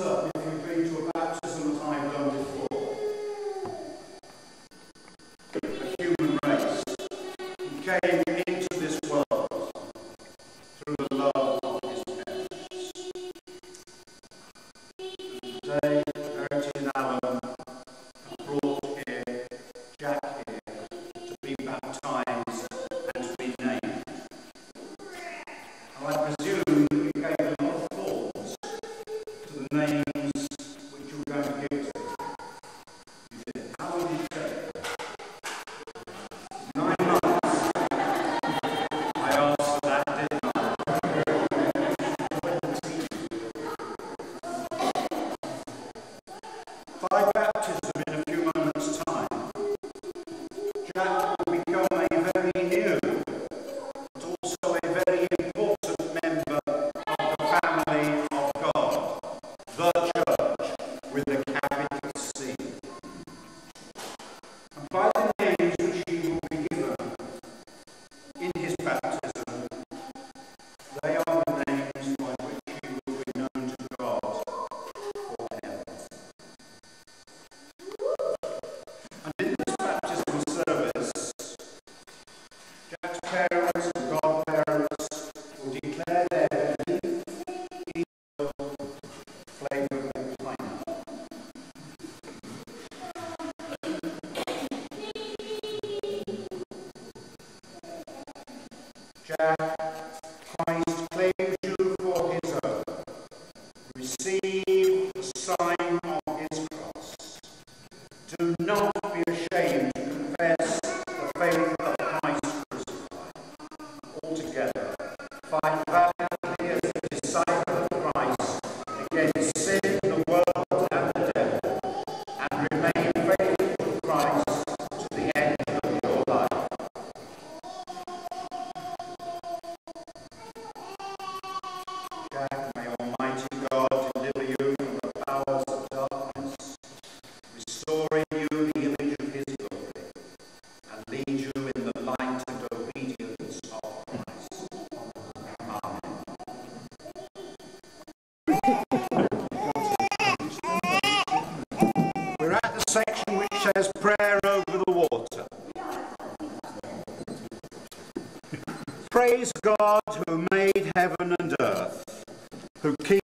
up if you've been to a baptism as I've done before. The human race. He came in Five Praise God who made heaven and earth, who keeps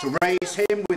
to raise him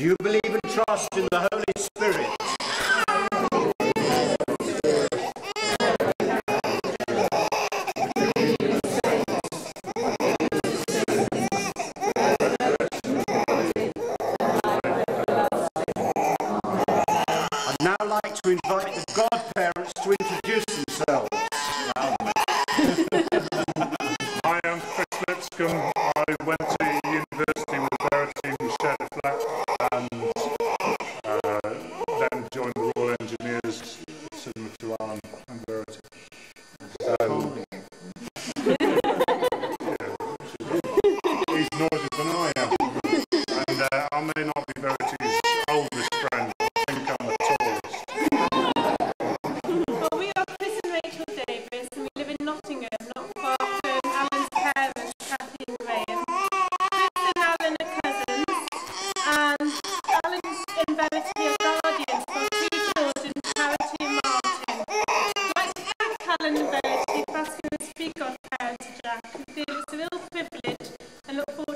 Do you believe and trust in the Holy Spirit? I'd now like to invite the God engineers and look forward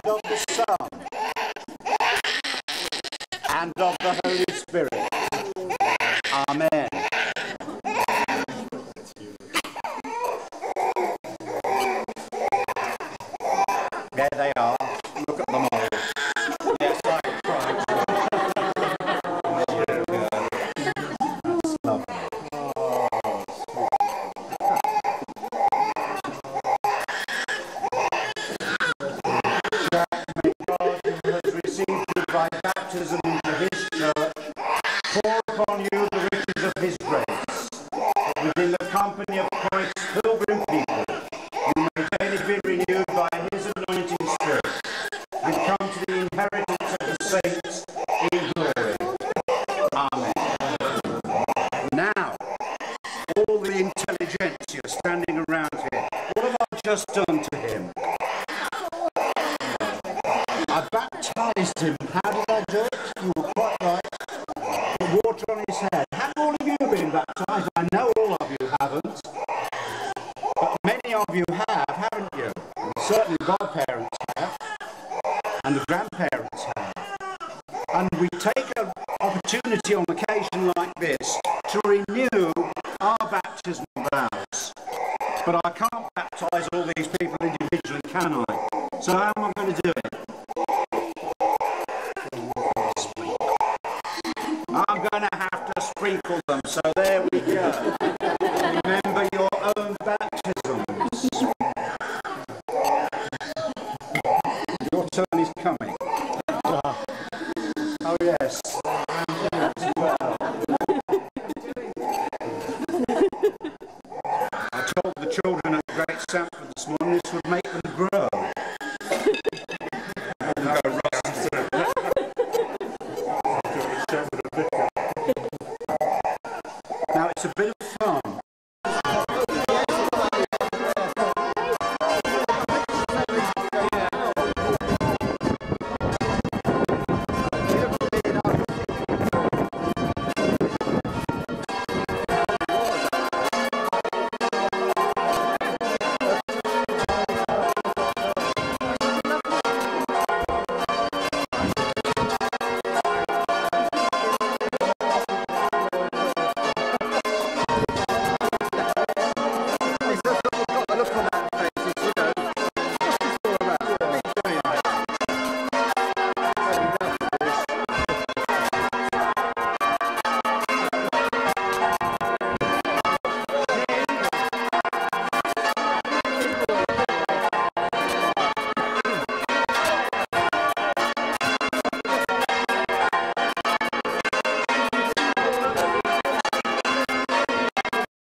don't just done to him? I baptized him. How did I do it? You were quite right. Put water on his head. Have all of you been baptized? I know all of you haven't. But many of you have, haven't you? And certainly godparents have. And the grandparents have. And we take an opportunity on going to have to sprinkle them so